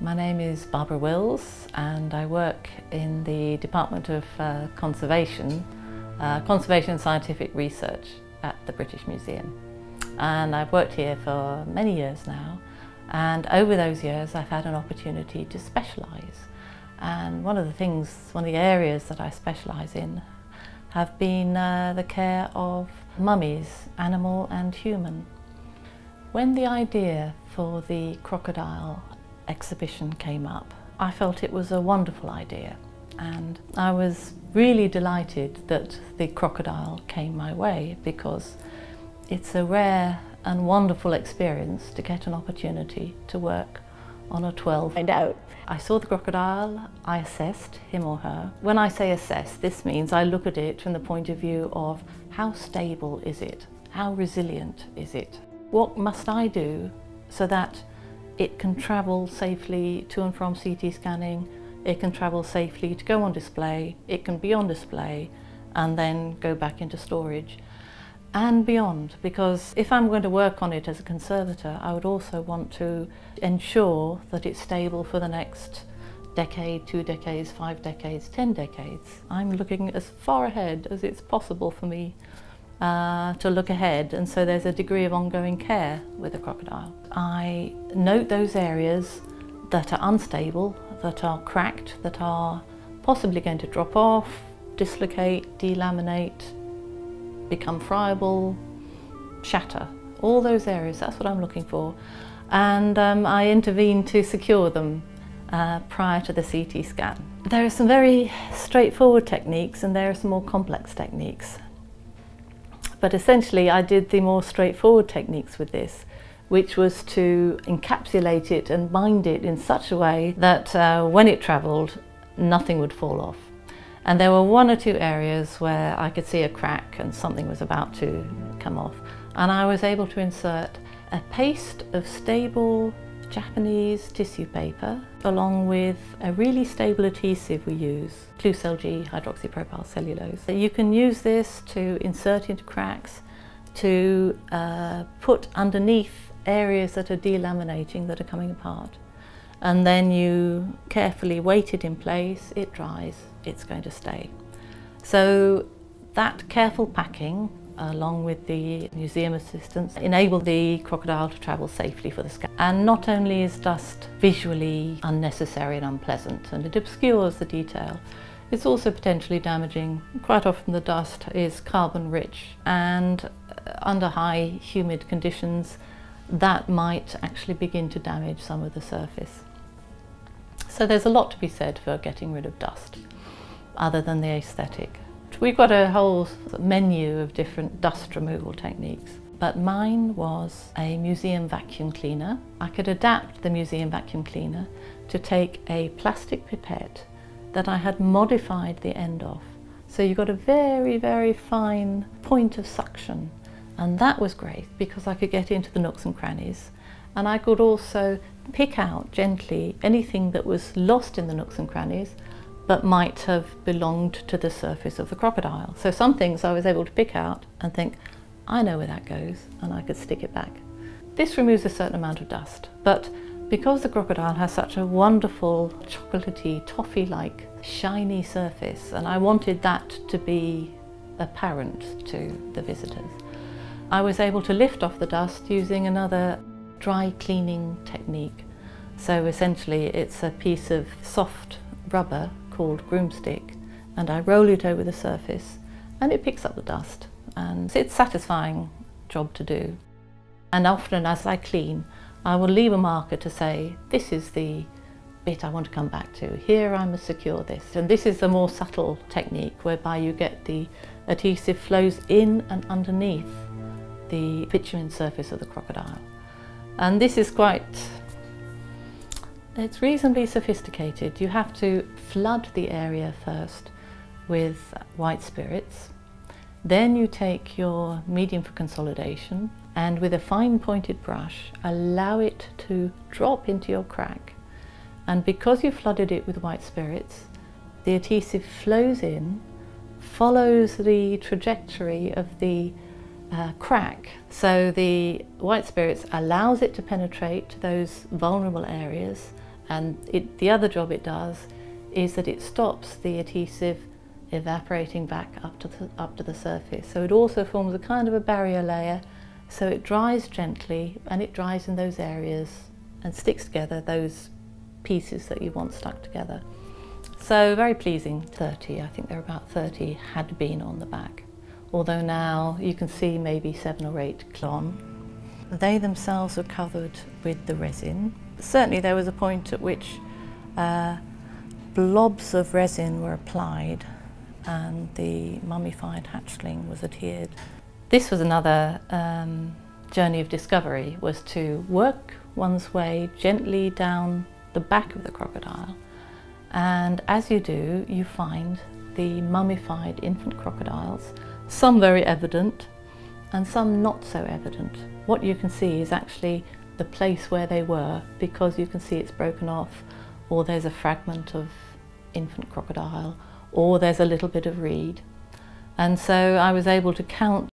My name is Barbara Wills and I work in the Department of uh, Conservation, uh, Conservation and Scientific Research at the British Museum. And I've worked here for many years now and over those years I've had an opportunity to specialise. And one of the things, one of the areas that I specialise in have been uh, the care of mummies, animal and human. When the idea for the crocodile exhibition came up, I felt it was a wonderful idea and I was really delighted that the crocodile came my way because it's a rare and wonderful experience to get an opportunity to work on a 12 find out. I saw the crocodile, I assessed him or her. When I say assess, this means I look at it from the point of view of how stable is it? How resilient is it? What must I do so that it can travel safely to and from CT scanning, it can travel safely to go on display, it can be on display and then go back into storage and beyond because if I'm going to work on it as a conservator I would also want to ensure that it's stable for the next decade, two decades, five decades, ten decades. I'm looking as far ahead as it's possible for me uh, to look ahead and so there's a degree of ongoing care with a crocodile. I note those areas that are unstable, that are cracked, that are possibly going to drop off, dislocate, delaminate, become friable, shatter. All those areas, that's what I'm looking for. And um, I intervene to secure them uh, prior to the CT scan. There are some very straightforward techniques and there are some more complex techniques. But essentially I did the more straightforward techniques with this, which was to encapsulate it and bind it in such a way that uh, when it travelled, nothing would fall off. And there were one or two areas where I could see a crack and something was about to come off. And I was able to insert a paste of stable Japanese tissue paper along with a really stable adhesive we use, Klucel G hydroxypropyl cellulose. You can use this to insert into cracks, to uh, put underneath areas that are delaminating, that are coming apart and then you carefully weight it in place, it dries, it's going to stay. So that careful packing along with the museum assistants enable the crocodile to travel safely for the scan. And not only is dust visually unnecessary and unpleasant and it obscures the detail, it's also potentially damaging. Quite often the dust is carbon rich and uh, under high humid conditions that might actually begin to damage some of the surface. So there's a lot to be said for getting rid of dust, other than the aesthetic. We've got a whole menu of different dust removal techniques, but mine was a museum vacuum cleaner. I could adapt the museum vacuum cleaner to take a plastic pipette that I had modified the end of. So you got a very, very fine point of suction. And that was great because I could get into the nooks and crannies and I could also pick out gently anything that was lost in the nooks and crannies but might have belonged to the surface of the crocodile. So some things I was able to pick out and think, I know where that goes, and I could stick it back. This removes a certain amount of dust, but because the crocodile has such a wonderful chocolatey, toffee-like, shiny surface, and I wanted that to be apparent to the visitors, I was able to lift off the dust using another dry cleaning technique. So essentially it's a piece of soft rubber called Groomstick and I roll it over the surface and it picks up the dust and it's a satisfying job to do. And often as I clean I will leave a marker to say this is the bit I want to come back to. Here I must secure this. And this is a more subtle technique whereby you get the adhesive flows in and underneath the bitumen surface of the crocodile. And this is quite, it's reasonably sophisticated. You have to flood the area first with white spirits. Then you take your medium for consolidation and with a fine pointed brush, allow it to drop into your crack. And because you flooded it with white spirits, the adhesive flows in, follows the trajectory of the uh, crack. So the white spirits allows it to penetrate to those vulnerable areas And it, the other job it does is that it stops the adhesive evaporating back up to, the, up to the surface. So it also forms a kind of a barrier layer so it dries gently and it dries in those areas and sticks together those pieces that you want stuck together. So very pleasing, 30, I think there are about 30 had been on the back. Although now you can see maybe seven or eight clon. They themselves were covered with the resin. Certainly there was a point at which uh, blobs of resin were applied and the mummified hatchling was adhered. This was another um, journey of discovery, was to work one's way gently down the back of the crocodile and as you do you find the mummified infant crocodiles, some very evident and some not so evident. What you can see is actually the place where they were because you can see it's broken off or there's a fragment of infant crocodile or there's a little bit of reed. And so I was able to count